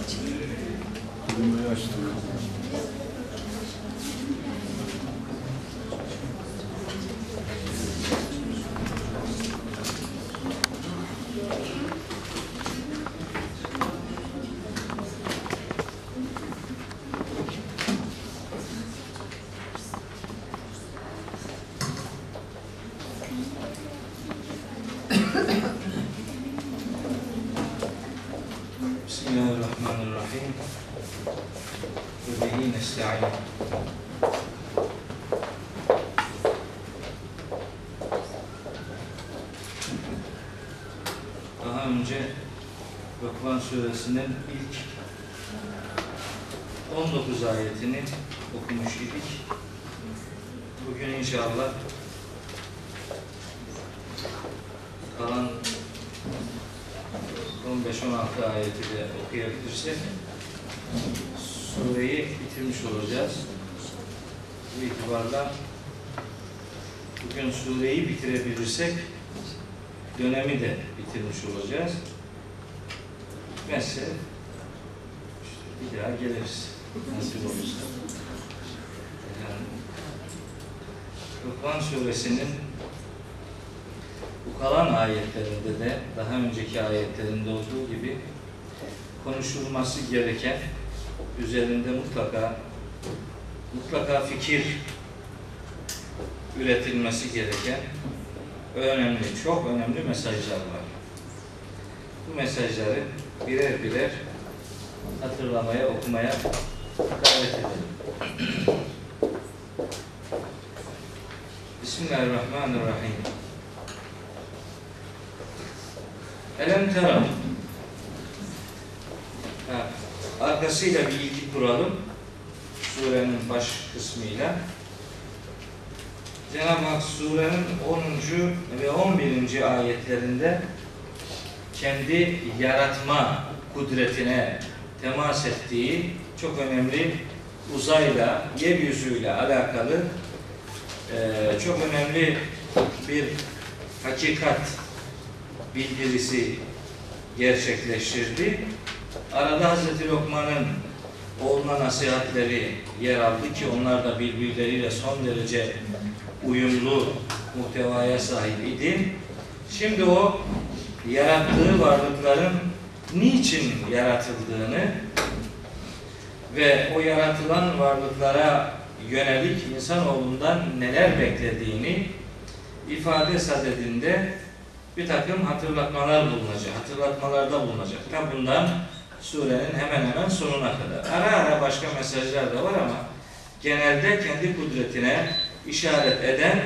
感じ。Suresinin ilk 19 ayetini okumuş idik. Bugün inşallah kalan 15-16 ayeti de okuyabilirsek sureyi bitirmiş olacağız. Bu itibarla bugün sureyi bitirebilirsek dönemi de bitirmiş olacağız. Bitmezse işte bir daha geliriz. Nasip olursa. Lokman suresinin bu kalan ayetlerinde de daha önceki ayetlerinde olduğu gibi konuşulması gereken üzerinde mutlaka mutlaka fikir üretilmesi gereken önemli, çok önemli mesajlar var. Bu mesajları birer birer hatırlamaya, okumaya davet edelim. Bismillahirrahmanirrahim. Elem tera. Arkasıyla bir ilgi kuralım. Surenin baş kısmıyla. Cenab-ı Hak surenin 10. ve 11. ayetlerinde kendi yaratma kudretine temas ettiği çok önemli uzayla, yeryüzüyle alakalı eee, çok önemli bir hakikat bildirisi gerçekleştirdi. Arada Hazreti Lokman'ın oğluna nasihatleri yer aldı ki onlar da birbirleriyle son derece uyumlu muhtevaya sahip idi. Şimdi o yarattığı varlıkların niçin yaratıldığını ve o yaratılan varlıklara yönelik insanoğlundan neler beklediğini ifade sadedinde bir takım hatırlatmalar bulunacak, hatırlatmalarda bulunacak. Tam bundan surenin hemen hemen sonuna kadar. Ara ara başka mesajlar da var ama genelde kendi kudretine işaret eden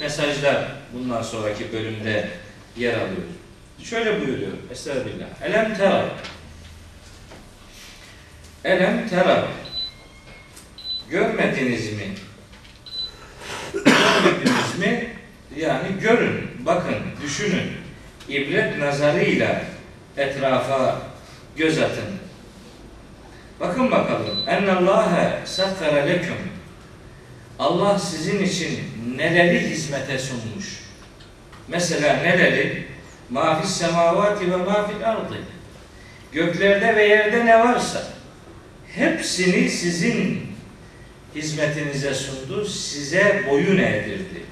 mesajlar bundan sonraki bölümde yer alıyor. Şöyle buyuruyor. Estağfirullah. Elem tera. Elem tera. Görmediniz mi? Görmediniz mi? Yani görün, bakın, düşünün. İbret nazarıyla etrafa göz atın. Bakın bakalım. Ennallâhe sakkara leküm. Allah sizin için neleri hizmete sunmuş. Mesela neleri? Mafis semavati ve mafil ardı. Göklerde ve yerde ne varsa hepsini sizin hizmetinize sundu, size boyun eğdirdi.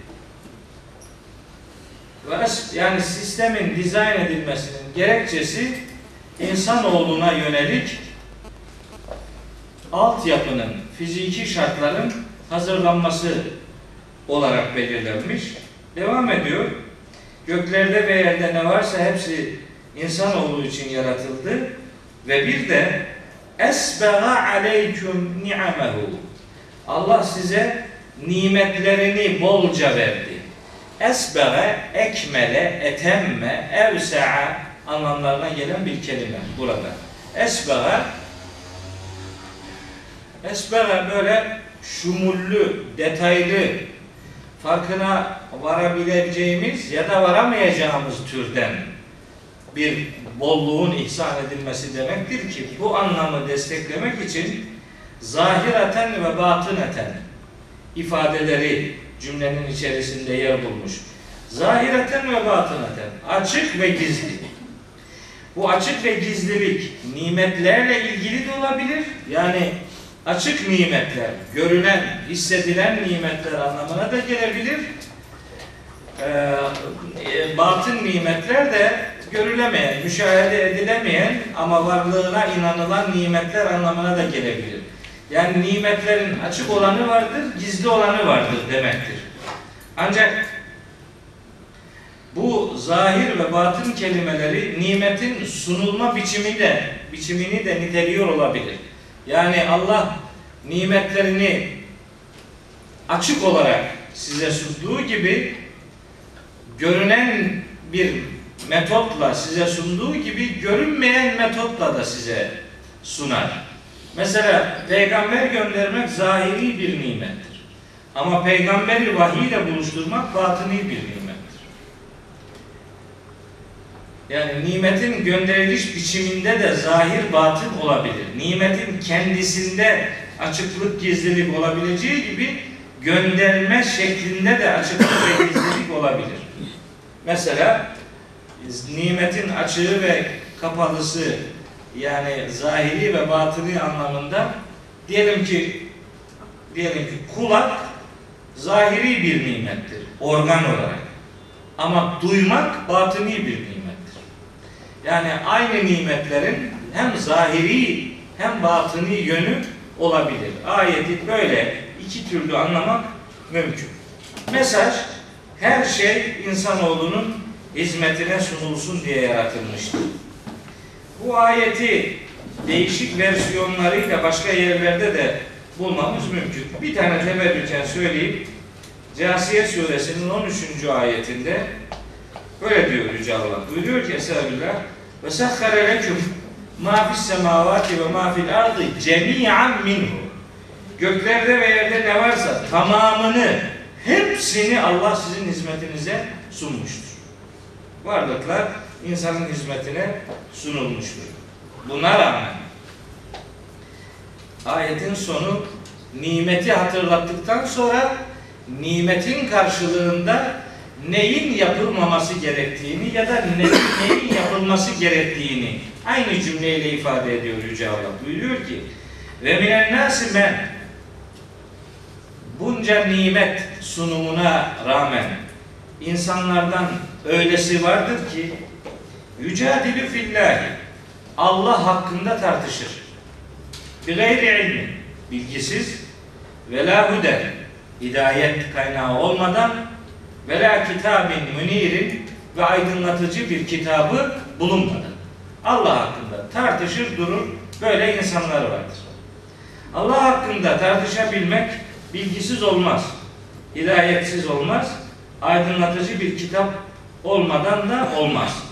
Yani sistemin dizayn edilmesinin gerekçesi insanoğluna yönelik altyapının, fiziki şartların hazırlanması olarak belirlenmiş. Devam ediyor. Göklerde ve yerde ne varsa hepsi insanoğlu için yaratıldı ve bir de esbega aleyküm ni'amehu. Allah size nimetlerini bolca verdi. Esbege, ekmele, etemme, evse'a anlamlarına gelen bir kelime burada. Esbege Esbege böyle şumullü, detaylı, farkına varabileceğimiz ya da varamayacağımız türden bir bolluğun ihsan edilmesi demektir ki bu anlamı desteklemek için zahireten ve batıneten ifadeleri cümlenin içerisinde yer bulmuş. Zahireten ve batıneten açık ve gizli. Bu açık ve gizlilik nimetlerle ilgili de olabilir. Yani açık nimetler, görülen, hissedilen nimetler anlamına da gelebilir. Ee, batın nimetler de görülemeyen, müşahede edilemeyen ama varlığına inanılan nimetler anlamına da gelebilir. Yani nimetlerin açık olanı vardır, gizli olanı vardır demektir. Ancak bu zahir ve batın kelimeleri nimetin sunulma biçimi de biçimini de niteliyor olabilir. Yani Allah nimetlerini açık olarak size sunduğu gibi görünen bir metotla size sunduğu gibi görünmeyen metotla da size sunar. Mesela peygamber göndermek zahiri bir nimettir. Ama peygamberi vahiy ile buluşturmak batıni bir nimettir. Yani nimetin gönderiliş biçiminde de zahir batın olabilir. Nimetin kendisinde açıklık gizlilik olabileceği gibi gönderme şeklinde de açıklık ve gizlilik olabilir. Mesela nimetin açığı ve kapalısı yani zahiri ve batını anlamında diyelim ki diyelim ki kulak zahiri bir nimettir organ olarak. Ama duymak batıni bir nimettir. Yani aynı nimetlerin hem zahiri hem batıni yönü olabilir. Ayeti böyle iki türlü anlamak mümkün. Mesaj her şey insanoğlunun hizmetine sunulsun diye yaratılmıştır. Bu ayeti değişik versiyonlarıyla başka yerlerde de bulmamız mümkün. Bir tane teberrüken söyleyip Casiye suresinin 13. ayetinde böyle diyor Yüce Allah. Buyuruyor ki Estağfirullah ve sahkare leküm ma fis semavati ve ma fil ardı cemi'an minhu göklerde ve yerde ne varsa tamamını hepsini Allah sizin hizmetinize sunmuştur. Varlıklar insanın hizmetine sunulmuştur. Buna rağmen ayetin sonu nimeti hatırlattıktan sonra nimetin karşılığında neyin yapılmaması gerektiğini ya da neyin, neyin yapılması gerektiğini aynı cümleyle ifade ediyor Yüce Allah. Buyuruyor ki ve minen nasi men bunca nimet sunumuna rağmen insanlardan öylesi vardır ki yücadilü fillahi Allah hakkında tartışır. Bir gayri ilmi bilgisiz ve la huden hidayet kaynağı olmadan ve la kitabin münirin ve aydınlatıcı bir kitabı bulunmadan Allah hakkında tartışır durur böyle insanlar vardır. Allah hakkında tartışabilmek bilgisiz olmaz. Hidayetsiz olmaz. Aydınlatıcı bir kitap olmadan da olmaz.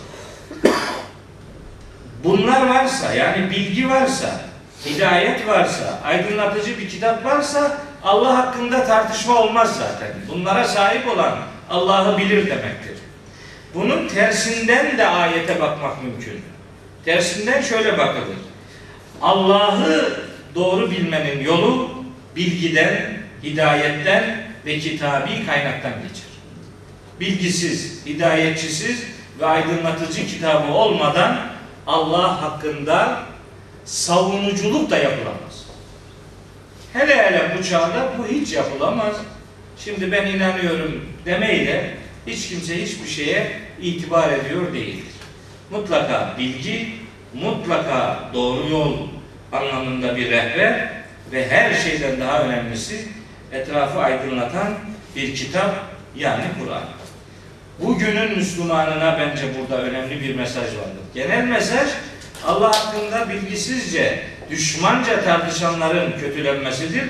Bunlar varsa yani bilgi varsa, hidayet varsa, aydınlatıcı bir kitap varsa Allah hakkında tartışma olmaz zaten. Bunlara sahip olan Allah'ı bilir demektir. Bunun tersinden de ayete bakmak mümkün. Tersinden şöyle bakılır. Allah'ı doğru bilmenin yolu bilgiden, hidayetten ve kitabi kaynaktan geçer. Bilgisiz, hidayetçisiz ve aydınlatıcı kitabı olmadan Allah hakkında savunuculuk da yapılamaz. Hele hele bu çağda bu hiç yapılamaz. Şimdi ben inanıyorum demeyle hiç kimse hiçbir şeye itibar ediyor değildir. Mutlaka bilgi, mutlaka doğru yol anlamında bir rehber ve her şeyden daha önemlisi etrafı aydınlatan bir kitap yani Kur'an. Bugünün Müslümanına bence burada önemli bir mesaj vardır. Genel mesaj Allah hakkında bilgisizce, düşmanca tartışanların kötülenmesidir.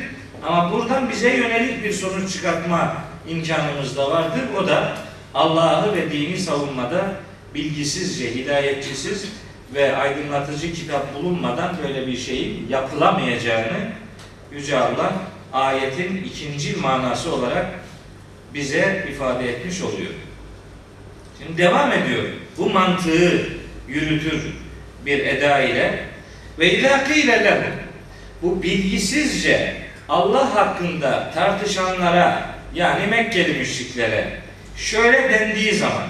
Ama buradan bize yönelik bir sonuç çıkartma imkanımız da vardır. O da Allah'ı ve dini savunmada bilgisizce, hidayetçisiz ve aydınlatıcı kitap bulunmadan böyle bir şeyin yapılamayacağını Yüce Allah ayetin ikinci manası olarak bize ifade etmiş oluyor. Şimdi devam ediyor. Bu mantığı yürütür bir eda ile ve ilâ kîle lehum bu bilgisizce Allah hakkında tartışanlara yani Mekkeli müşriklere şöyle dendiği zaman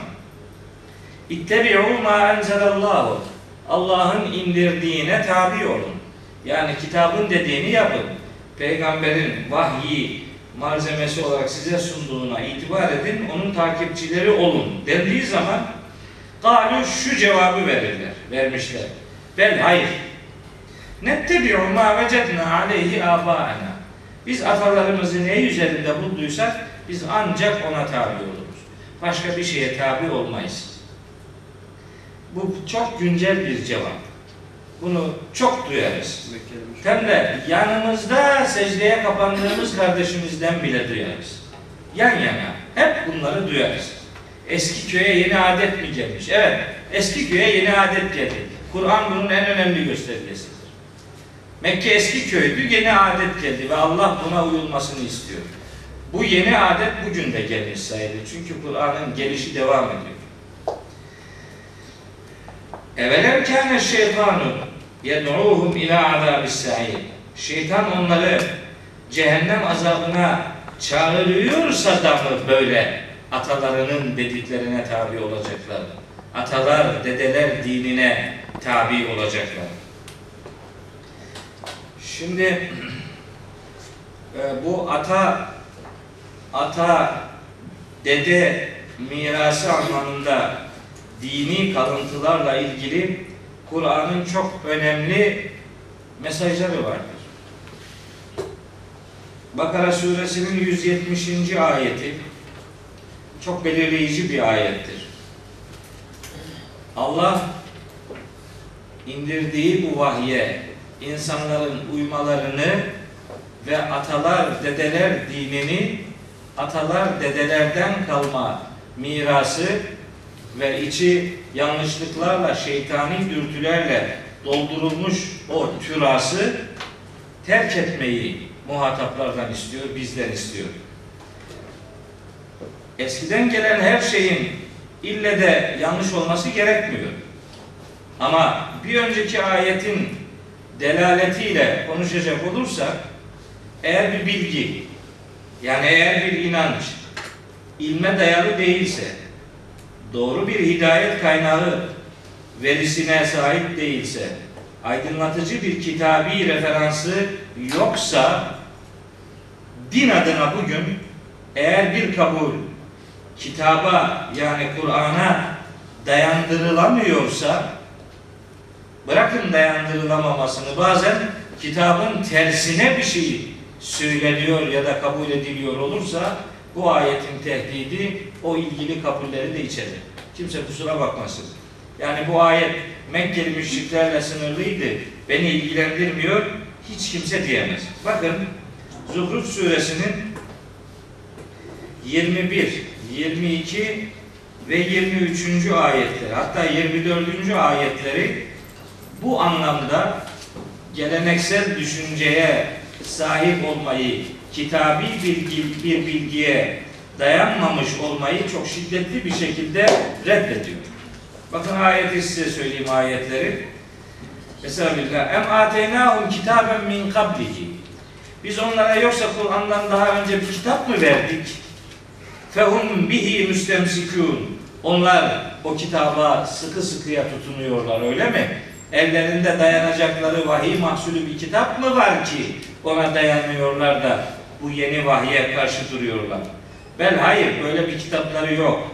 İttebi'u ma enzelallahu Allah'ın indirdiğine tabi olun. Yani kitabın dediğini yapın. Peygamberin vahyi malzemesi olarak size sunduğuna itibar edin, onun takipçileri olun dendiği zaman Galu şu cevabı verirler, vermişler. Ben hayır. Nettebi'u ma vecedna aleyhi abâena. Biz atalarımızı ne üzerinde bulduysak biz ancak ona tabi oluruz. Başka bir şeye tabi olmayız. Bu çok güncel bir cevap. Bunu çok duyarız. Hem de yanımızda secdeye kapandığımız kardeşimizden bile duyarız. Yan yana. Hep bunları duyarız. Eski köye yeni adet mi gelmiş? Evet. Eski köye yeni adet geldi. Kur'an bunun en önemli göstergesidir. Mekke eski köydü, yeni adet geldi ve Allah buna uyulmasını istiyor. Bu yeni adet bugün de gelmiş sayılır. Çünkü Kur'an'ın gelişi devam ediyor. Evvelen kâne şeytanu yed'uhum ila azabis sa'ir. Şeytan onları cehennem azabına çağırıyorsa da mı böyle atalarının dediklerine tabi olacaklar? Atalar, dedeler dinine tabi olacaklar. Şimdi e, bu ata ata dede mirası anlamında dini kalıntılarla ilgili Kur'an'ın çok önemli mesajları vardır. Bakara suresinin 170. ayeti çok belirleyici bir ayettir. Allah indirdiği bu vahye insanların uymalarını ve atalar, dedeler dinini atalar, dedelerden kalma mirası ve içi yanlışlıklarla, şeytani dürtülerle doldurulmuş o türası terk etmeyi muhataplardan istiyor, bizden istiyor. Eskiden gelen her şeyin ille de yanlış olması gerekmiyor. Ama bir önceki ayetin delaletiyle konuşacak olursak eğer bir bilgi yani eğer bir inanç ilme dayalı değilse doğru bir hidayet kaynağı verisine sahip değilse aydınlatıcı bir kitabi referansı yoksa din adına bugün eğer bir kabul kitaba yani Kur'an'a dayandırılamıyorsa bırakın dayandırılamamasını bazen kitabın tersine bir şey söyleniyor ya da kabul ediliyor olursa bu ayetin tehdidi o ilgili kabulleri de içerir. Kimse kusura bakmasın. Yani bu ayet Mekkeli müşriklerle sınırlıydı. Beni ilgilendirmiyor. Hiç kimse diyemez. Bakın Zuhruf suresinin 21, 22 ve 23. ayetleri hatta 24. ayetleri bu anlamda geleneksel düşünceye sahip olmayı, kitabi bilgi, bir bilgiye dayanmamış olmayı çok şiddetli bir şekilde reddediyor. Bakın ayeti size söyleyeyim ayetleri. Mesela billah em ateynahum kitaben min kablihi. Biz onlara yoksa Kur'an'dan daha önce bir kitap mı verdik? Fehum bihi müstemsikun. Onlar o kitaba sıkı sıkıya tutunuyorlar öyle mi? Ellerinde dayanacakları vahiy mahsulü bir kitap mı var ki ona dayanıyorlar da bu yeni vahye karşı duruyorlar? Ben hayır böyle bir kitapları yok.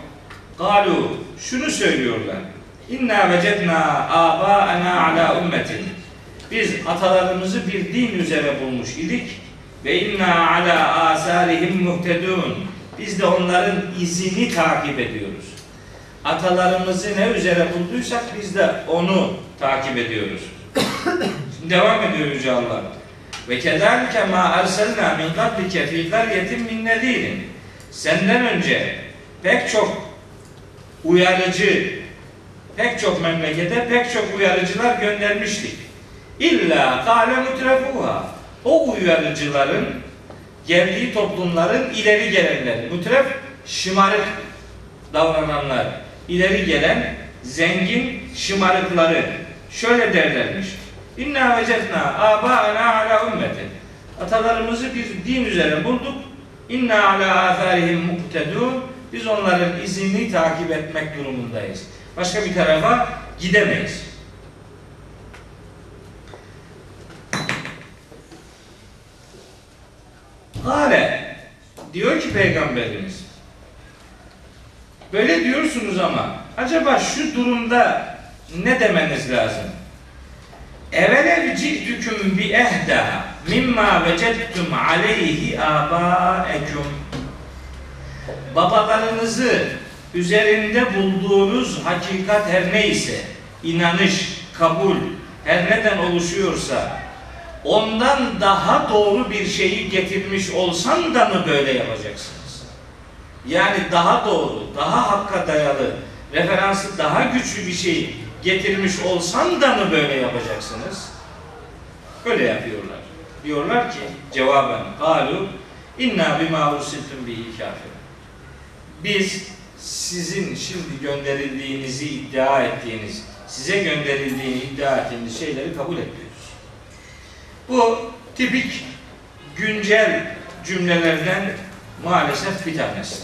Galu şunu söylüyorlar. İnna vecedna abaana ala ümmetin. Biz atalarımızı bir din üzere bulmuş idik ve inna ala asarihim muhtedun. Biz de onların izini takip ediyoruz. Atalarımızı ne üzere bulduysak biz de onu takip ediyoruz. Şimdi devam ediyor Yüce Allah. Ve kezalike ma erselna min qablike fi qaryetin min nedirin. Senden önce pek çok uyarıcı, pek çok memlekete pek çok uyarıcılar göndermiştik. İlla kâle mutrefuha. O uyarıcıların geldiği toplumların ileri gelenleri. Mutref şımarık davrananlar. ileri gelen zengin şımarıkları. Şöyle derlermiş. İnna vecedna abâena ala ümmeti. Atalarımızı biz din üzere bulduk. İnna ala âfârihim muktedûn. Biz onların izini takip etmek durumundayız. Başka bir tarafa gidemeyiz. Kale diyor ki peygamberimiz böyle diyorsunuz ama acaba şu durumda ne demeniz lazım? Evelev ci'tüküm bi ehda mimma vecettum aleyhi abaekum Babalarınızı üzerinde bulduğunuz hakikat her neyse, inanış, kabul, her neden oluşuyorsa ondan daha doğru bir şeyi getirmiş olsan da mı böyle yapacaksınız? Yani daha doğru, daha hakka dayalı, referansı daha güçlü bir şey getirmiş olsan da mı böyle yapacaksınız? Böyle yapıyorlar. Diyorlar ki cevaben kalu inna bima ursiltum bihi kafir. Biz sizin şimdi gönderildiğinizi iddia ettiğiniz, size gönderildiğini iddia ettiğiniz şeyleri kabul etmiyoruz. Bu tipik güncel cümlelerden maalesef bir tanesi.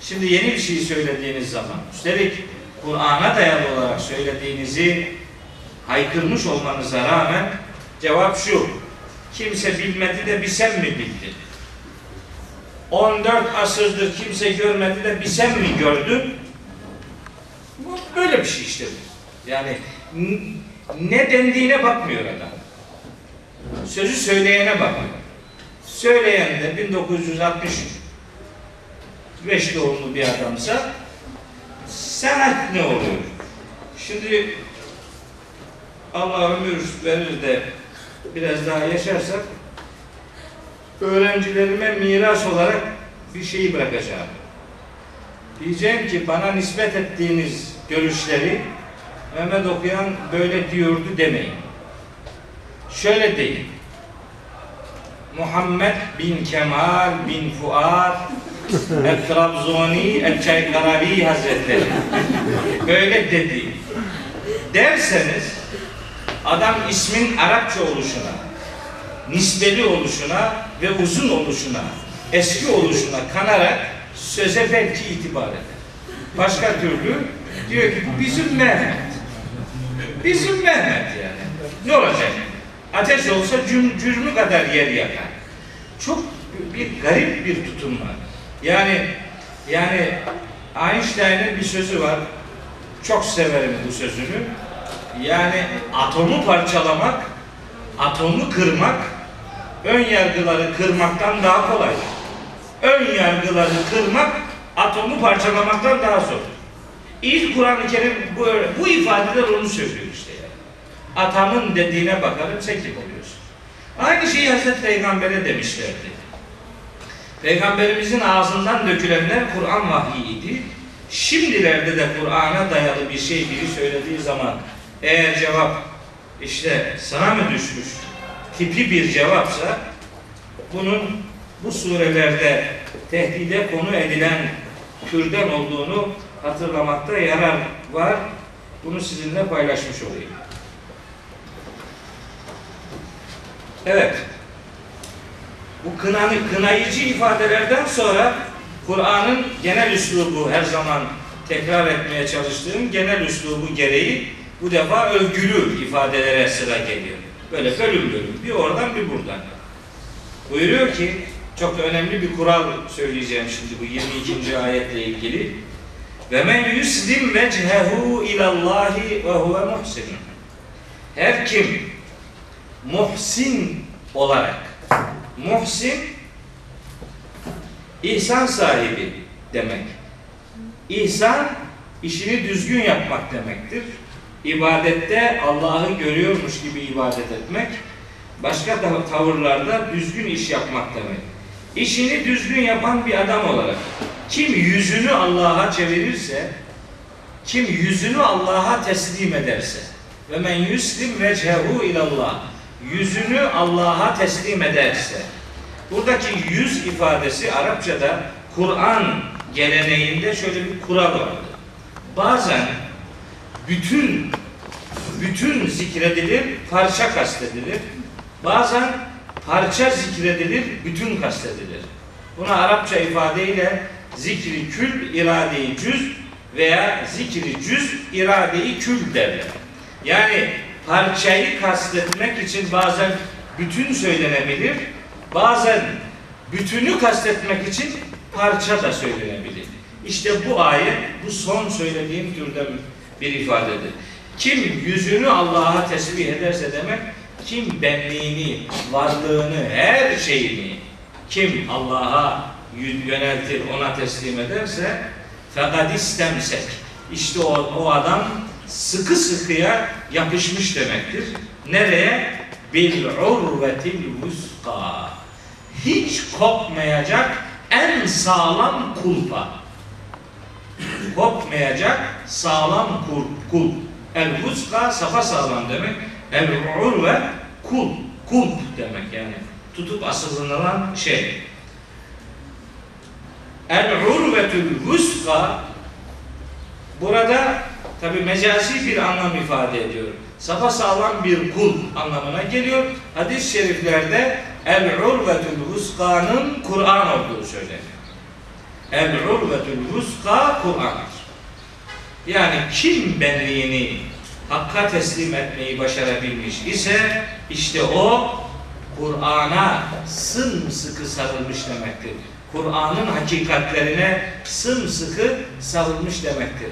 Şimdi yeni bir şey söylediğiniz zaman, üstelik Kur'an'a dayalı olarak söylediğinizi haykırmış olmanıza rağmen cevap şu. Kimse bilmedi de bir sen mi bildin? 14 asırdır kimse görmedi de bir sen mi gördün? Bu böyle bir şey işte. Yani ne dendiğine bakmıyor adam. Sözü söyleyene bakıyor. Söyleyen de 1965 doğumlu bir adamsa sanat ne oluyor? Şimdi Allah ömür verir de biraz daha yaşarsak öğrencilerime miras olarak bir şeyi bırakacağım. Diyeceğim ki bana nispet ettiğiniz görüşleri Mehmet Okuyan böyle diyordu demeyin. Şöyle deyin. Muhammed bin Kemal bin Fuad El-Trabzoni El-Çaykarabi Hazretleri böyle dedi. Derseniz adam ismin Arapça oluşuna, nisbeli oluşuna ve uzun oluşuna, eski oluşuna kanarak söze belki itibar eder. Başka türlü diyor ki bu bizim Mehmet. Bizim Mehmet yani. Ne olacak? Ateş olsa cürmü kadar yer yakar. Çok bir garip bir tutum var. Yani yani Einstein'ın bir sözü var. Çok severim bu sözünü. Yani atomu parçalamak, atomu kırmak ön yargıları kırmaktan daha kolay. Ön yargıları kırmak atomu parçalamaktan daha zor. İlk Kur'an-ı Kerim bu, bu ifadeler onu söylüyor işte yani. Atamın dediğine bakalım sen kim oluyorsun? Aynı şeyi Hazreti Peygamber'e demişlerdi. Peygamberimizin ağzından dökülenler Kur'an vahyiydi. Şimdilerde de Kur'an'a dayalı bir şey biri söylediği zaman eğer cevap işte sana mı düşmüş tipi bir cevapsa bunun bu surelerde tehdide konu edilen türden olduğunu hatırlamakta yarar var. Bunu sizinle paylaşmış olayım. Evet. Bu kınanı, kınayıcı ifadelerden sonra Kur'an'ın genel üslubu her zaman tekrar etmeye çalıştığım genel üslubu gereği bu defa övgülü ifadelere sıra geliyor. Böyle bölüm bölüm. Bir oradan bir buradan. Buyuruyor ki çok önemli bir kural söyleyeceğim şimdi bu 22. ayetle ilgili. Ve men yuslim vecehehu ilallahi ve huve muhsin. Her kim muhsin olarak muhsin ihsan sahibi demek. İhsan işini düzgün yapmak demektir. İbadette Allah'ı görüyormuş gibi ibadet etmek, başka tavırlarda düzgün iş yapmak demek. İşini düzgün yapan bir adam olarak kim yüzünü Allah'a çevirirse, kim yüzünü Allah'a teslim ederse ve men yuslim vecehu ilallah yüzünü Allah'a teslim ederse buradaki yüz ifadesi Arapçada Kur'an geleneğinde şöyle bir kural vardı. Bazen bütün bütün zikredilir, parça kastedilir. Bazen parça zikredilir, bütün kastedilir. Buna Arapça ifadeyle zikri kül, iradeyi cüz veya zikri cüz, iradeyi kül derler. Yani parçayı kastetmek için bazen bütün söylenebilir, bazen bütünü kastetmek için parça da söylenebilir. İşte bu ayet bu son söylediğim türden bir ifadedir. Kim yüzünü Allah'a tesbih ederse demek kim benliğini, varlığını, her şeyini kim Allah'a yöneltir, ona teslim ederse fakat istemsek işte o, o adam sıkı sıkıya yapışmış demektir. Nereye? Bil urvetil vuska. Hiç kopmayacak en sağlam kulpa. Kopmayacak sağlam kul. kul. El vuska safa sağlam demek. El urve kul. Kulp demek yani. Tutup asılınan şey. El urvetül vuska burada tabi mecazi bir anlam ifade ediyor. Safa sağlam bir kul anlamına geliyor. Hadis-i şeriflerde el urvetül vuska'nın Kur'an olduğu söyleniyor. El urvetül vuska Kur'an'dır. Yani kim benliğini Hakka teslim etmeyi başarabilmiş ise işte o Kur'an'a sımsıkı sarılmış demektir. Kur'an'ın hakikatlerine sımsıkı sarılmış demektir.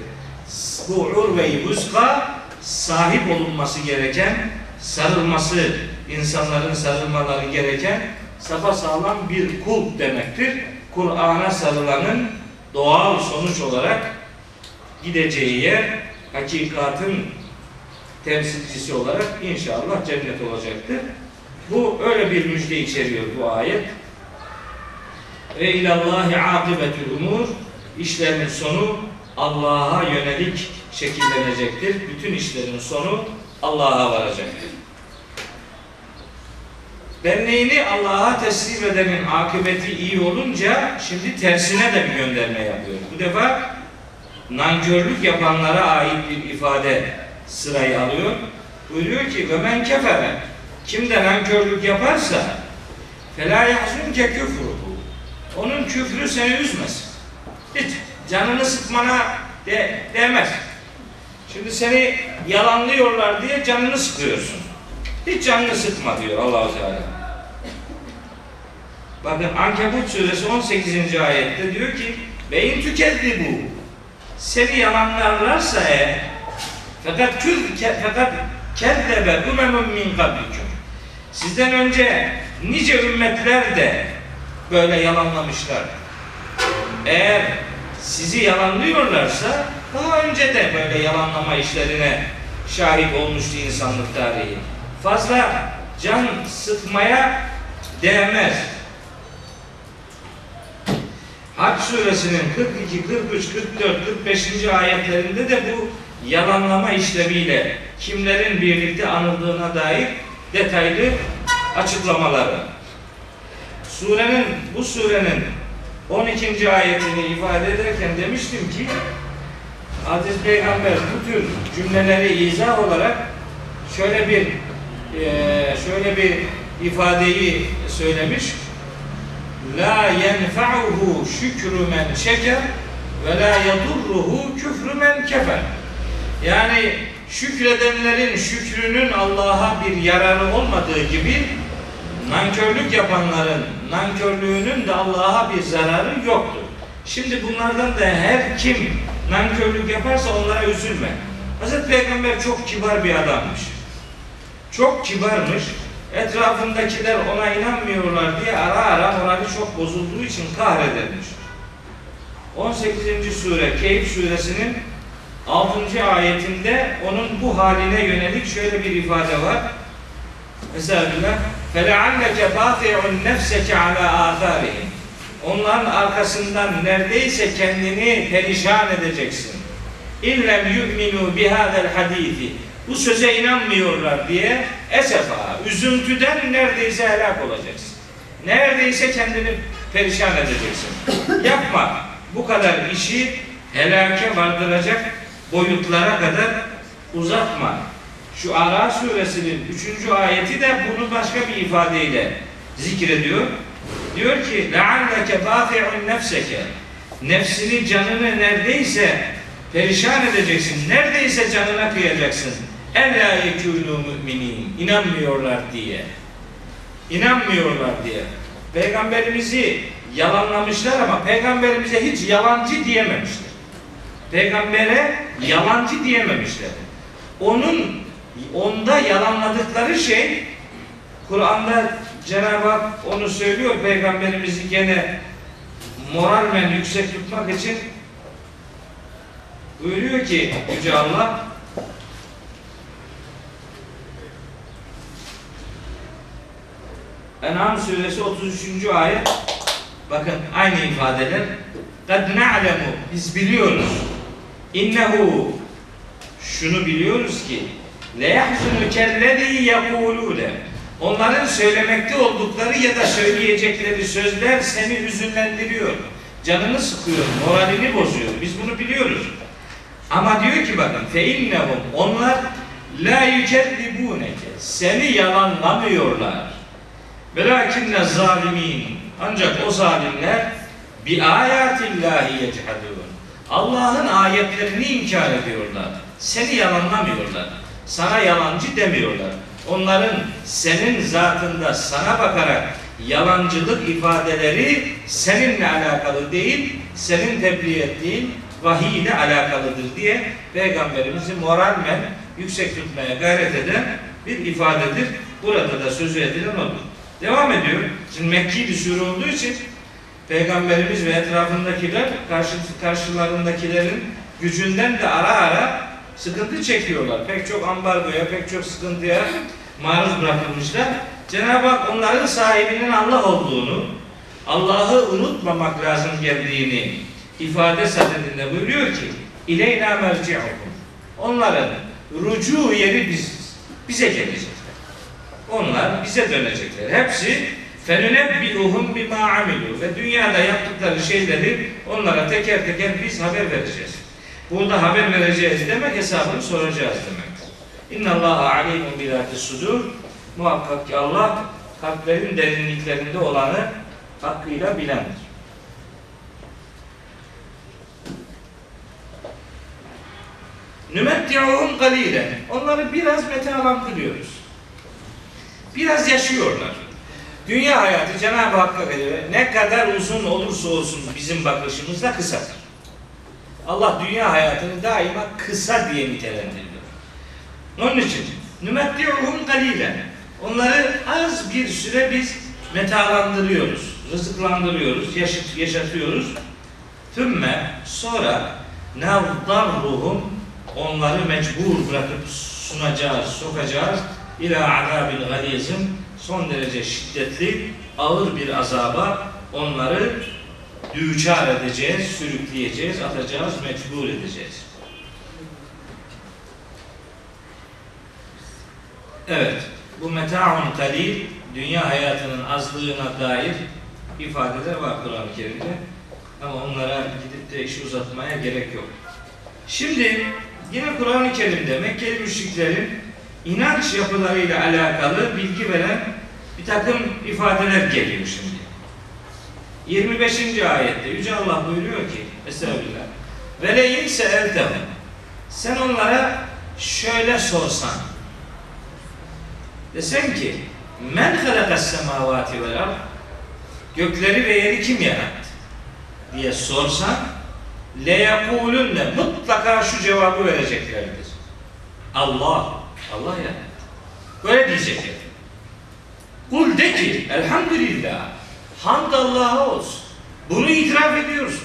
Bu urve-i vuska sahip olunması gereken, sarılması, insanların sarılmaları gereken sağlam bir kul demektir. Kur'an'a sarılanın doğal sonuç olarak gideceği yer hakikatın temsilcisi olarak inşallah cennet olacaktır. Bu öyle bir müjde içeriyor bu ayet. Ve ilallahi akibetül umur işlerin sonu Allah'a yönelik şekillenecektir. Bütün işlerin sonu Allah'a varacaktır. Benliğini Allah'a teslim edenin akıbeti iyi olunca şimdi tersine de bir gönderme yapıyor. Bu defa nankörlük yapanlara ait bir ifade sırayı alıyor. Buyuruyor ki ve men kefere kim de nankörlük yaparsa felâ yahzunke küfruhu onun küfrü seni üzmesin. Hiç canını sıkmana de, demez. Şimdi seni yalanlıyorlar diye canını sıkıyorsun. Hiç canını sıkma diyor Allahu Teala. Bakın Ankebut suresi 18. ayette diyor ki beyin tüketti bu. Seni yalanlarlarsa eğer fakat kül fakat kezzebe umemun min kablikum. Sizden önce nice ümmetler de böyle yalanlamışlar. Eğer sizi yalanlıyorlarsa daha önce de böyle yalanlama işlerine şahit olmuştu insanlık tarihi. Fazla can sıkmaya değmez. Hac suresinin 42, 43, 44, 45. ayetlerinde de bu yalanlama işlemiyle kimlerin birlikte anıldığına dair detaylı açıklamaları. Surenin bu surenin 12. ayetini ifade ederken demiştim ki Aziz Peygamber bu tür cümleleri izah olarak şöyle bir e, şöyle bir ifadeyi söylemiş. La yenfa'uhu şükrü men şeker ve la yadurruhu küfrü men kefer. Yani şükredenlerin şükrünün Allah'a bir yararı olmadığı gibi nankörlük yapanların nankörlüğünün de Allah'a bir zararı yoktur. Şimdi bunlardan da her kim nankörlük yaparsa onlara üzülme. Hazreti Peygamber çok kibar bir adammış. Çok kibarmış. Etrafındakiler ona inanmıyorlar diye ara ara morali çok bozulduğu için kahredermiş. 18. sure Keyif suresinin 6. ayetinde onun bu haline yönelik şöyle bir ifade var. Mesela فَلَعَلَّكَ بَاطِعُ النَّفْسَكَ عَلَى آثَارِهِمْ Onların arkasından neredeyse kendini perişan edeceksin. İllem yu'minu bihadel hadithi. Bu söze inanmıyorlar diye esefa, üzüntüden neredeyse helak olacaksın. Neredeyse kendini perişan edeceksin. Yapma. Bu kadar işi helake vardıracak boyutlara kadar uzatma. Şu Ara suresinin 3. ayeti de bunu başka bir ifadeyle zikrediyor. Diyor ki لَعَلَّكَ بَاطِعُ nefseke Nefsini, canını neredeyse perişan edeceksin. Neredeyse canına kıyacaksın. اَلَّا يَكُونُوا مُؤْمِنِينَ İnanmıyorlar diye. İnanmıyorlar diye. Peygamberimizi yalanlamışlar ama peygamberimize hiç yalancı diyememişler. Peygambere yalancı diyememişler. Onun onda yalanladıkları şey Kur'an'da Cenab-ı Hak onu söylüyor peygamberimizi gene moralmen yüksek tutmak için buyuruyor ki Yüce Allah En'am suresi 33. ayet bakın aynı ifadeler kad na'lemu biz biliyoruz innehu şunu biliyoruz ki yahzunu kellezi yekulune onların söylemekte oldukları ya da söyleyecekleri sözler seni hüzünlendiriyor. Canını sıkıyor moralini bozuyor. Biz bunu biliyoruz. Ama diyor ki bakın fe innehum onlar la yükezibuneke seni yalanlamıyorlar. Velakinne zalimin ancak o zalimler bi ayatillahi yechadun. Allah'ın ayetlerini inkar ediyorlar. Seni yalanlamıyorlar. Sana yalancı demiyorlar. Onların senin zatında sana bakarak yalancılık ifadeleri seninle alakalı değil, senin tebliğ ettiğin vahiy ile alakalıdır diye Peygamberimizi moralmen yüksek tutmaya gayret eden bir ifadedir. Burada da sözü edilen odur. Devam ediyor. Şimdi Mekki bir sure olduğu için Peygamberimiz ve etrafındakiler karşı, karşılarındakilerin gücünden de ara ara sıkıntı çekiyorlar. Pek çok ambargoya, pek çok sıkıntıya maruz bırakılmışlar. Cenab-ı Hak onların sahibinin Allah olduğunu, Allah'ı unutmamak lazım geldiğini ifade sadedinde buyuruyor ki İleyna merci'ukum. Onların rucu yeri biziz. Bize gelecek. Onlar bize dönecekler. Hepsi fenunebbi'uhum bima amilu ve dünyada yaptıkları şeyleri onlara teker teker biz haber vereceğiz. Burada haber vereceğiz demek hesabını soracağız demektir. İnna Allaha alimun bilati sudur. Muhakkak ki Allah kalplerin derinliklerinde olanı hakkıyla bilendir. Nümetti'uhum galilen. Onları biraz metalandırıyoruz. Biraz yaşıyorlar. Dünya hayatı Cenab-ı Hakk'a göre ne kadar uzun olursa olsun bizim bakışımızda kısadır. Allah dünya hayatını daima kısa diye nitelendiriyor. Onun için nümetti'uhum galilen. Onları az bir süre biz metalandırıyoruz, rızıklandırıyoruz, yaşat, yaşatıyoruz. Tümme sonra nevdarruhum onları mecbur bırakıp sunacağız, sokacağız ila azabil galizim son derece şiddetli ağır bir azaba onları düçar edeceğiz, sürükleyeceğiz, atacağız, mecbur edeceğiz. Evet, bu meta'un kalil dünya hayatının azlığına dair ifadeler var Kur'an-ı Kerim'de. Ama onlara gidip de işi uzatmaya gerek yok. Şimdi yine Kur'an-ı Kerim'de Mekkeli müşriklerin inanç yapılarıyla alakalı bilgi veren bir takım ifadeler geliyor şimdi. 25. ayette Yüce Allah buyuruyor ki Estağfirullah ve leyin seeltehum sen onlara şöyle sorsan desen ki men halakas semavati vel ard gökleri ve yeri kim yarattı diye sorsan le yekulunne mutlaka şu cevabı vereceklerdir. Allah Allah ya. Böyle diyecekler. Kul de ki elhamdülillah hamd Allah'a olsun. Bunu itiraf ediyorsunuz.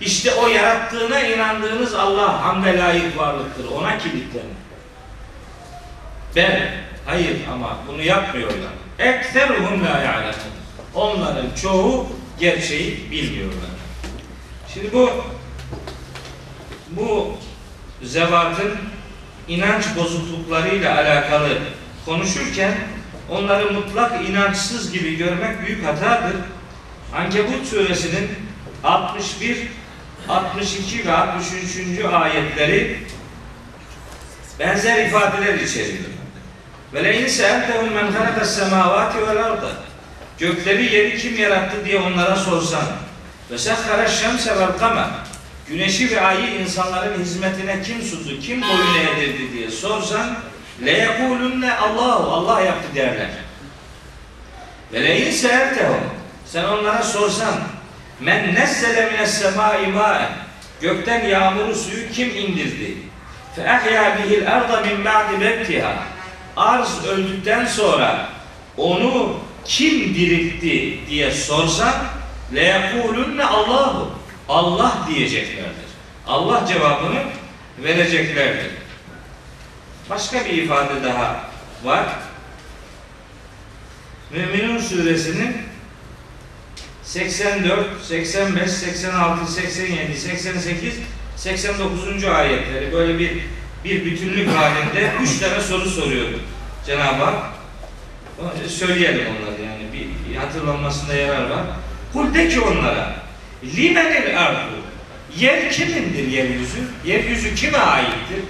İşte o yarattığına inandığınız Allah hamde layık varlıktır. Ona kilitlenin. Ben hayır ama bunu yapmıyorlar. Ekseruhum la ya'lemun. Onların çoğu gerçeği bilmiyorlar. Şimdi bu bu zevatın inanç bozukluklarıyla alakalı konuşurken onları mutlak inançsız gibi görmek büyük hatadır. Ankebut suresinin 61, 62 ve 63. ayetleri benzer ifadeler içeriyor. Ve le in se'eltehum men halakas semavati vel arda. Gökleri yeri kim yarattı diye onlara sorsan. Ve sehhara şemse vel kamer. Güneşi ve ayı insanların hizmetine kim sundu, kim boyun eğdirdi diye sorsan le yekulunne Allahu Allah yaptı derler. Ve leyin seertehum. Sen onlara sorsan men nezzele mines semai ma'en gökten yağmuru suyu kim indirdi? Fe ehya bihil arda min ba'di mevtiha arz öldükten sonra onu kim diriltti diye sorsan le yekulunne Allahu Allah diyeceklerdir. Allah cevabını vereceklerdir. Başka bir ifade daha var. Müminun suresinin 84, 85, 86, 87, 88, 89. ayetleri böyle bir bir bütünlük halinde üç tane soru soruyor Cenab-ı Hak. Söyleyelim onları yani bir, hatırlanmasında yarar var. Kul de ki onlara limenil ardu yer kimindir yeryüzü? Yeryüzü kime aittir?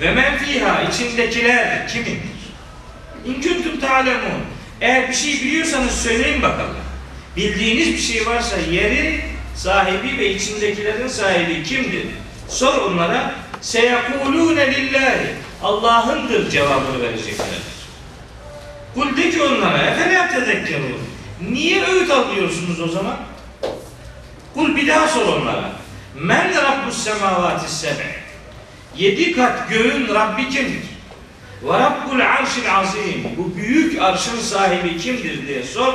Ve men fiha içindekiler kimindir? İn kuntum ta'lemun. Eğer bir şey biliyorsanız söyleyin bakalım. Bildiğiniz bir şey varsa yerin sahibi ve içindekilerin sahibi kimdir? Sor onlara. Seyekulûne lillahi. Allah'ındır cevabını vereceklerdir. Kul de ki onlara efendim tezekkerûn. Niye öğüt alıyorsunuz o zaman? Kul bir daha sor onlara. Men rabbus semavati sebe. Yedi kat göğün Rabbi kimdir? Ve rabbul arşil azim. Bu büyük arşın sahibi kimdir diye sor.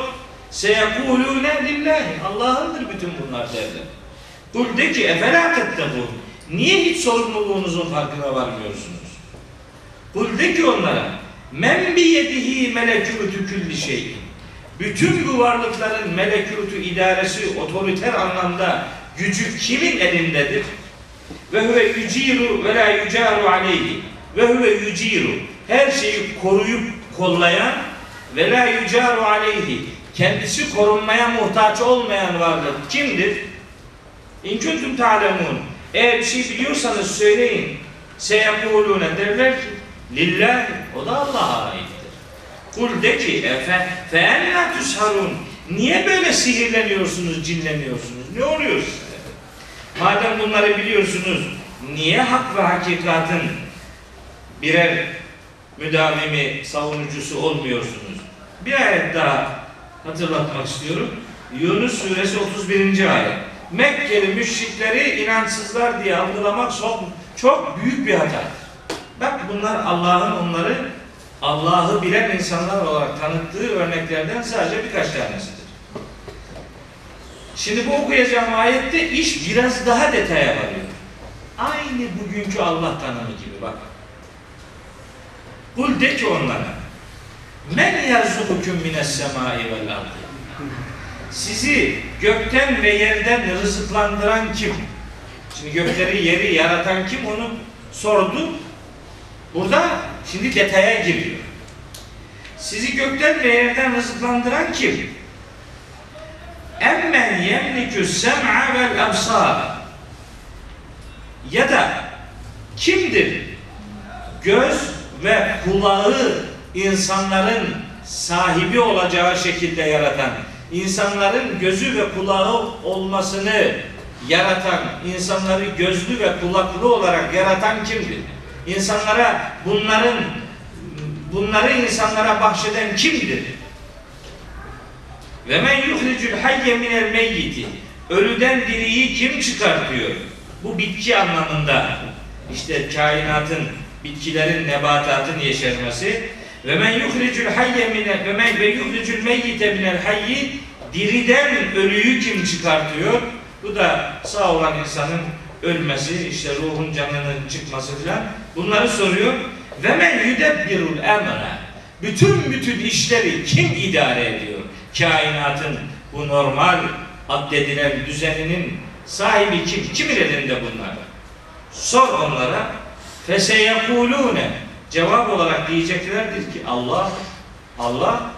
Seyekulûne lillahi. Allah'ındır bütün bunlar derler. Kul de ki efelâ tettegûn. Niye hiç sorumluluğunuzun farkına varmıyorsunuz? Kul de ki onlara men biyedihi melekûtü külli şey. Bütün bu varlıkların melekûtü idaresi otoriter anlamda gücü kimin elindedir? Ve huve yüciru ve la yücaru aleyhi. Ve huve yüciru. Her şeyi koruyup kollayan ve la yücaru aleyhi. Kendisi korunmaya muhtaç olmayan varlık kimdir? İn kuntum ta'lemun. Eğer bir şey biliyorsanız söyleyin. Seyekulune derler ki lillahi. O da Allah'a aittir. Kul de ki efe fe enna tusharun. Niye böyle sihirleniyorsunuz, cinleniyorsunuz? Ne oluyor size? Madem bunları biliyorsunuz, niye hak ve hakikatin birer müdavimi, savunucusu olmuyorsunuz? Bir ayet daha hatırlatmak istiyorum. Yunus suresi 31. ayet. Mekkeli müşrikleri inançsızlar diye algılamak çok, çok büyük bir hata. Bak bunlar Allah'ın onları Allah'ı bilen insanlar olarak tanıttığı örneklerden sadece birkaç tanesidir. Şimdi bu okuyacağım ayette iş biraz daha detaya varıyor. Aynı bugünkü Allah tanımı gibi bak. Kul de ki onlara Men yerzukukum mines semai vel ardı Sizi gökten ve yerden rızıklandıran kim? Şimdi gökleri yeri yaratan kim onu sordu. Burada şimdi detaya giriyor. Sizi gökten ve yerden rızıklandıran kim? Emmen yemlikü sem'a vel absar ya da kimdir göz ve kulağı insanların sahibi olacağı şekilde yaratan insanların gözü ve kulağı olmasını yaratan insanları gözlü ve kulaklı olarak yaratan kimdir? İnsanlara bunların bunları insanlara bahşeden kimdir? Ve men yuhricul hayye minel meyyiti ölüden diriyi kim çıkartıyor? Bu bitki anlamında işte kainatın bitkilerin nebatatın yeşermesi ve men yuhricul hayye minel ve men ve yuhricul meyyite minel hayyi diriden ölüyü kim çıkartıyor? Bu da sağ olan insanın ölmesi, işte ruhun canının çıkması filan. Bunları soruyor. Ve men yudebbirul emre. Bütün bütün işleri kim idare ediyor? Kainatın bu normal addedilen düzeninin sahibi kim? Kimin elinde bunlar? Sor onlara. Feseyekulune. Cevap olarak diyeceklerdir ki Allah Allah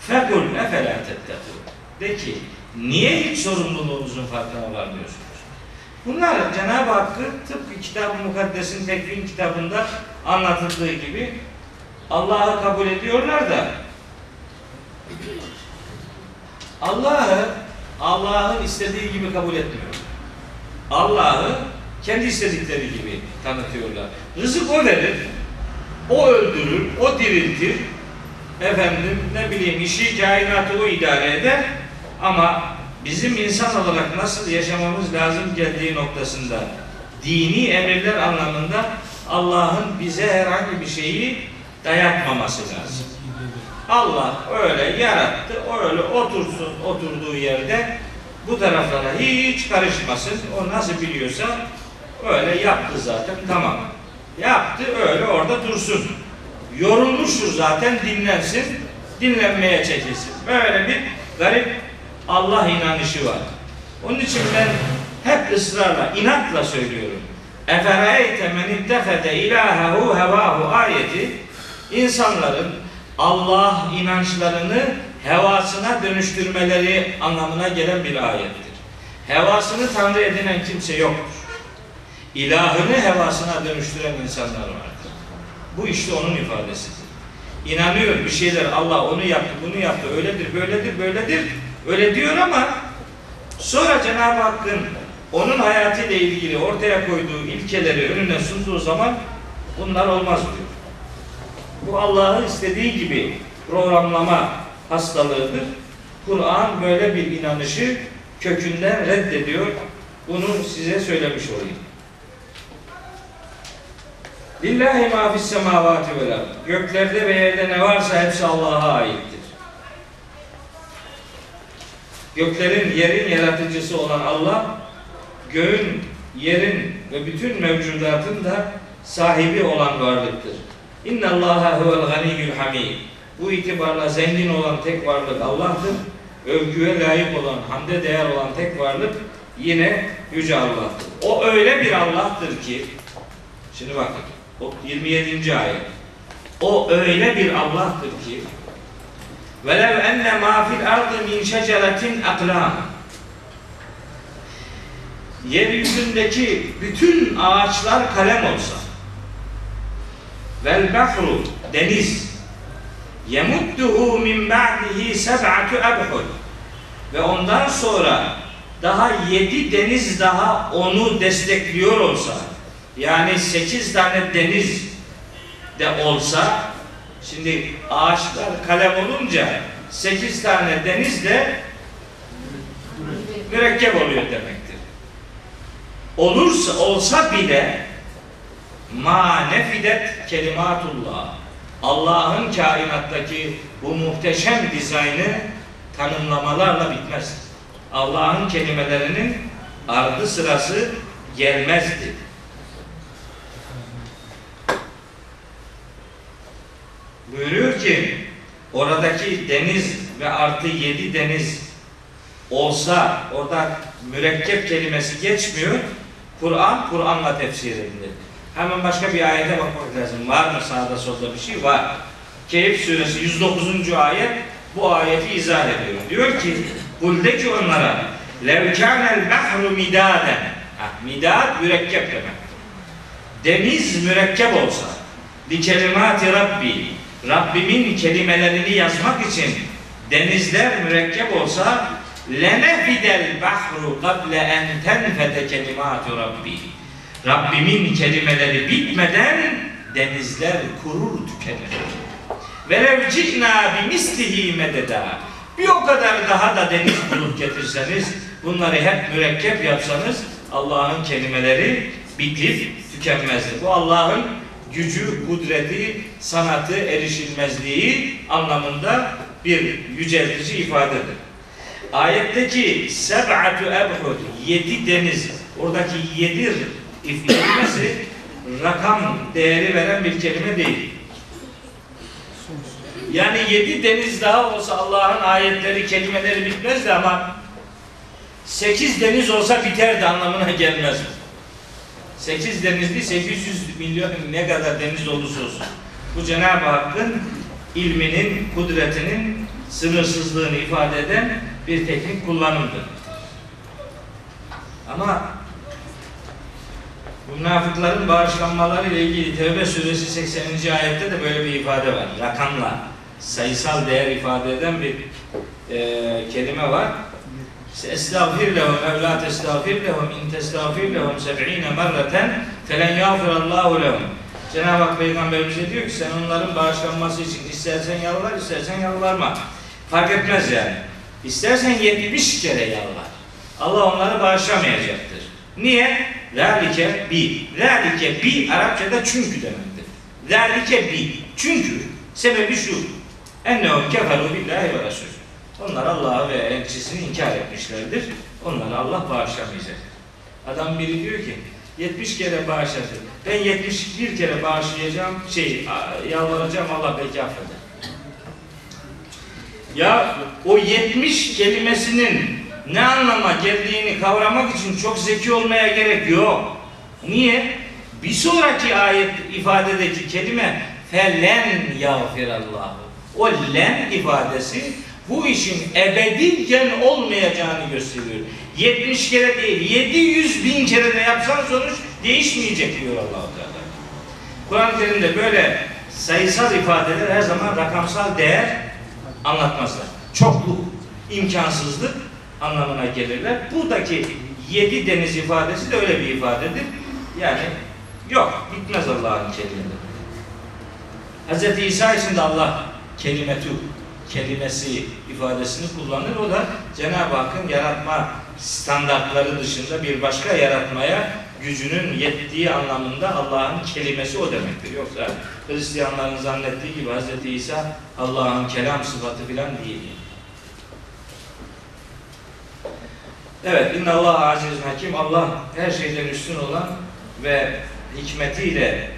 fekul efela tettekûn. De ki niye hiç sorumluluğunuzun farkına varmıyorsunuz? Bunlar Cenab-ı Hakk'ı tıpkı Kitab-ı Mukaddes'in tekvin kitabında anlatıldığı gibi Allah'ı kabul ediyorlar da Allah'ı Allah'ın istediği gibi kabul etmiyor. Allah'ı kendi istedikleri gibi tanıtıyorlar. Rızık o verir, o öldürür, o diriltir. efendim ne bileyim işi kainatı o idare eder ama bizim insan olarak nasıl yaşamamız lazım geldiği noktasında dini emirler anlamında Allah'ın bize herhangi bir şeyi dayatmaması lazım. Allah öyle yarattı, öyle otursun oturduğu yerde bu taraflara hiç karışmasın. O nasıl biliyorsa öyle yaptı zaten tamam. Yaptı öyle orada dursun. Yorulmuştur zaten dinlensin, dinlenmeye çekilsin. Böyle bir garip Allah inanışı var. Onun için ben hep ısrarla, inatla söylüyorum. Efereyte men ittehede ilahehu hevahu ayeti insanların Allah inançlarını hevasına dönüştürmeleri anlamına gelen bir ayettir. Hevasını Tanrı edinen kimse yoktur. İlahını hevasına dönüştüren insanlar vardır. Bu işte onun ifadesidir. İnanıyor bir şeyler Allah onu yaptı, bunu yaptı, öyledir, böyledir, böyledir. Öyle diyor ama sonra Cenab-ı Hakk'ın onun hayatıyla ilgili ortaya koyduğu ilkeleri önüne sunduğu zaman bunlar olmaz diyor. Bu Allah'ın istediği gibi programlama hastalığıdır. Kur'an böyle bir inanışı kökünden reddediyor. Bunu size söylemiş olayım. Lillahi ma fis semavati vel. Göklerde ve yerde ne varsa hepsi Allah'a aittir. Göklerin, yerin yaratıcısı olan Allah, göğün, yerin ve bütün mevcudatın da sahibi olan varlıktır. İnna Allaha huvel ganiyyul hamid. Bu itibarla zengin olan tek varlık Allah'tır. Övgüye layık olan, hamde değer olan tek varlık yine yüce Allah'tır. O öyle bir Allah'tır ki şimdi bakın 27. ayet. O öyle bir Allah'tır ki velev enne ma fil ardı min şeceretin aklam yeryüzündeki bütün ağaçlar kalem olsa vel bahru deniz yemudduhu min ba'dihi seb'atu ebhud ve ondan sonra daha yedi deniz daha onu destekliyor olsa yani sekiz tane deniz de olsa şimdi ağaçlar kalem olunca sekiz tane deniz de mürekkep oluyor demektir. Olursa olsa bile ma nefidet kelimatullah Allah'ın kainattaki bu muhteşem dizaynı tanımlamalarla bitmez. Allah'ın kelimelerinin ardı sırası gelmezdi. Buyuruyor ki oradaki deniz ve artı yedi deniz olsa orada mürekkep kelimesi geçmiyor. Kur'an, Kur'an'la tefsir edilir. Hemen başka bir ayete bakmak lazım. Var mı sağda solda bir şey? Var. Keyif suresi 109. ayet bu ayeti izah ediyor. Diyor ki kul de ki onlara lev kânel bahru midâden ha, midad mürekkep demek. Deniz mürekkep olsa li kelimati rabbi Rabbimin kelimelerini yazmak için denizler mürekkep olsa lenefidel bahru kable en tenfete kelimatu rabbi Rabbimin kelimeleri bitmeden denizler kurur tükenir. Velev ci'na bimislihi mededa. Bir o kadar daha da deniz bulup getirseniz, bunları hep mürekkep yapsanız Allah'ın kelimeleri bitip tükenmezdi. Bu Allah'ın gücü, kudreti, sanatı, erişilmezliği anlamında bir yüceltici ifadedir. Ayetteki seb'atu ebhud, yedi deniz, oradaki yedir kelimesi rakam değeri veren bir kelime değil. Yani yedi deniz daha olsa Allah'ın ayetleri, kelimeleri bitmezdi ama sekiz deniz olsa biterdi anlamına gelmez. Sekiz denizli 800 milyon ne kadar deniz olursa olsun. Bu Cenab-ı Hakk'ın ilminin, kudretinin sınırsızlığını ifade eden bir teknik kullanımdır. Ama bu münafıkların bağışlanmaları ile ilgili Tevbe suresi 80. ayette de böyle bir ifade var. Rakamla, sayısal değer ifade eden bir e, kelime var. Estağfir lehum ev la testağfir lehum in testağfir lehum seb'ine merreten felen yağfirallahu lehum. Cenab-ı Hak Peygamberimize diyor ki sen onların bağışlanması için istersen yalvar, istersen yalvarma. Fark etmez yani. İstersen 70 kere yalvar. Allah onları bağışlamayacaktır. Niye? Zalike bi. Zalike bi Arapçada çünkü demektir. Zalike bi. Çünkü sebebi şu. Ennehum keferu billahi ve Resulü. Onlar Allah'ı ve elçisini inkar etmişlerdir. Onları Allah bağışlamayacak. Adam biri diyor ki 70 kere bağışladı. Ben 71 kere bağışlayacağım, şey yalvaracağım Allah belki affeder. Ya o 70 kelimesinin ne anlama geldiğini kavramak için çok zeki olmaya gerek yok. Niye? Bir sonraki ayet ifadedeki kelime felen yağfirallahu. O len ifadesi bu işin ebediyen olmayacağını gösteriyor. 70 kere değil, 700 bin kere de yapsan sonuç değişmeyecek diyor allah Teala. Kur'an-ı Kerim'de böyle sayısal ifadeler her zaman rakamsal değer anlatmazlar. Çokluk, imkansızlık anlamına gelirler. Buradaki yedi deniz ifadesi de öyle bir ifadedir. Yani yok, bitmez Allah'ın kelimeleri. Hz. İsa için de Allah kelimetu kelimesi ifadesini kullanır. O da Cenab-ı Hakk'ın yaratma standartları dışında bir başka yaratmaya gücünün yettiği anlamında Allah'ın kelimesi o demektir. Yoksa Hristiyanların zannettiği gibi Hz. İsa Allah'ın kelam sıfatı filan değil. Evet, inna Allah aziz hakim. Allah her şeyden üstün olan ve hikmetiyle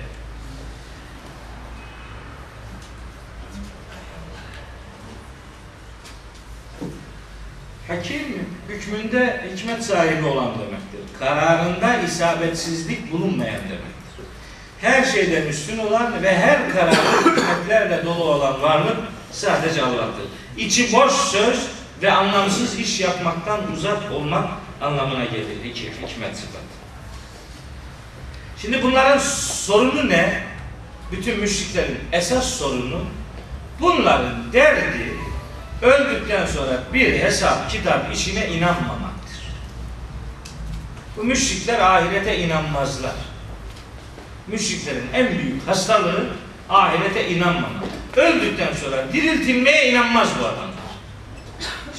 Hakim hükmünde hikmet sahibi olan demektir. Kararında isabetsizlik bulunmayan demektir. Her şeyden üstün olan ve her kararı hikmetlerle dolu olan varlık sadece Allah'tır. İçi boş söz ve anlamsız iş yapmaktan uzak olmak anlamına gelir iki hikmet sıfatı. Şimdi bunların sorunu ne? Bütün müşriklerin esas sorunu bunların derdi öldükten sonra bir hesap kitap işine inanmamaktır. Bu müşrikler ahirete inanmazlar. Müşriklerin en büyük hastalığı ahirete inanmamak. Öldükten sonra diriltilmeye inanmaz bu adamlar.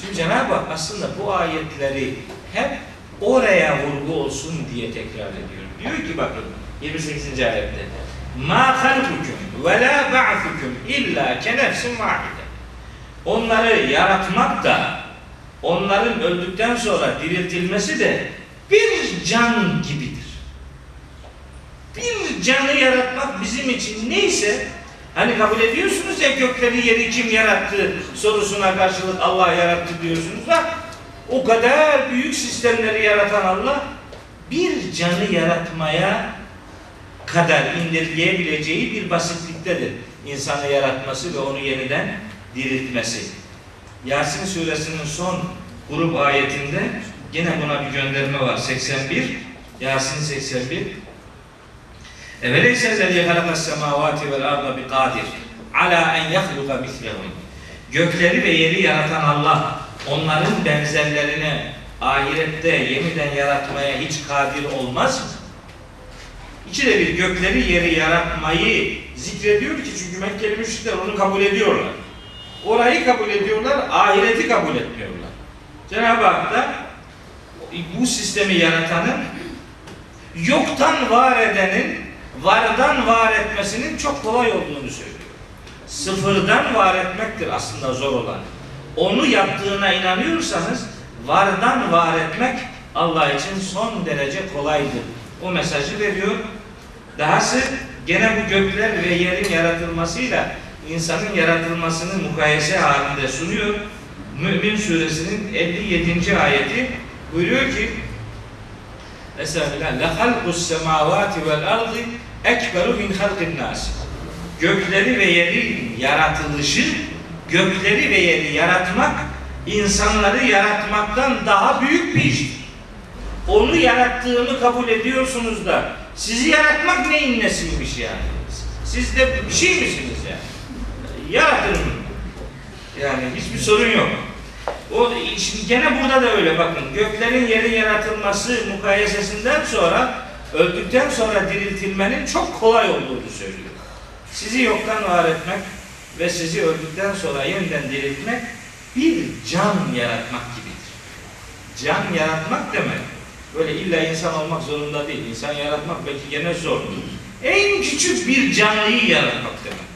Şimdi Cenab-ı Hak aslında bu ayetleri hep oraya vurgu olsun diye tekrar ediyor. Diyor ki bakın 28. ayette Ma halbukum ve la ba'thukum illa ke nefsin vahide. Onları yaratmak da onların öldükten sonra diriltilmesi de bir can gibidir. Bir canı yaratmak bizim için neyse hani kabul ediyorsunuz ya gökleri yeri kim yarattı sorusuna karşılık Allah yarattı diyorsunuz da o kadar büyük sistemleri yaratan Allah bir canı yaratmaya kadar indirgeyebileceği bir basitliktedir. İnsanı yaratması ve onu yeniden diriltmesi. Yasin suresinin son grup ayetinde yine buna bir gönderme var. 81 Yasin 81 Eveleyse zeli halakas semavati vel arda bi kadir ala en yahluka mislehum Gökleri ve yeri yaratan Allah onların benzerlerini ahirette yeniden yaratmaya hiç kadir olmaz mı? İçinde bir gökleri yeri yaratmayı zikrediyor ki çünkü Mekkeli müşrikler onu kabul ediyorlar. Orayı kabul ediyorlar, ahireti kabul etmiyorlar. Cenab-ı Hak da bu sistemi yaratanın yoktan var edenin vardan var etmesinin çok kolay olduğunu söylüyor. Sıfırdan var etmektir aslında zor olan. Onu yaptığına inanıyorsanız vardan var etmek Allah için son derece kolaydır. O mesajı veriyor. Dahası gene bu gökler ve yerin yaratılmasıyla insanın yaratılmasını mukayese halinde sunuyor. Mümin suresinin 57. ayeti buyuruyor ki Mesela la halqus semavati vel ardı ekberu min halqin nas. Gökleri ve yerin yaratılışı, gökleri ve yeri yaratmak insanları yaratmaktan daha büyük bir iştir. Onu yarattığını kabul ediyorsunuz da sizi yaratmak neyin nesiymiş yani? Siz de bir şey misiniz Yaratın. Yani hiçbir sorun yok. O şimdi gene burada da öyle bakın. Göklerin yerin yaratılması mukayesesinden sonra öldükten sonra diriltilmenin çok kolay olduğunu söylüyor. Sizi yoktan var etmek ve sizi öldükten sonra yeniden diriltmek bir can yaratmak gibidir. Can yaratmak demek böyle illa insan olmak zorunda değil. İnsan yaratmak belki gene zordur. En küçük bir canlıyı yaratmak demek.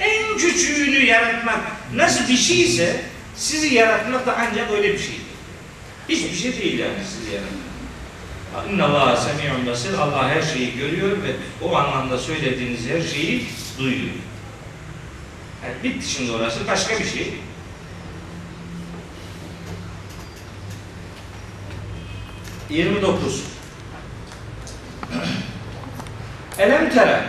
En küçüğünü yaratmak nasıl bir şeyse sizi yaratmak da ancak öyle bir şeydir. Hiçbir şey değil yani sizi yaratmak. İnna Allah semi'un basir. Allah her şeyi görüyor ve o anlamda söylediğiniz her şeyi duyuyor. Yani bitti şimdi orası başka bir şey. Yirmi dokuz. Elem tere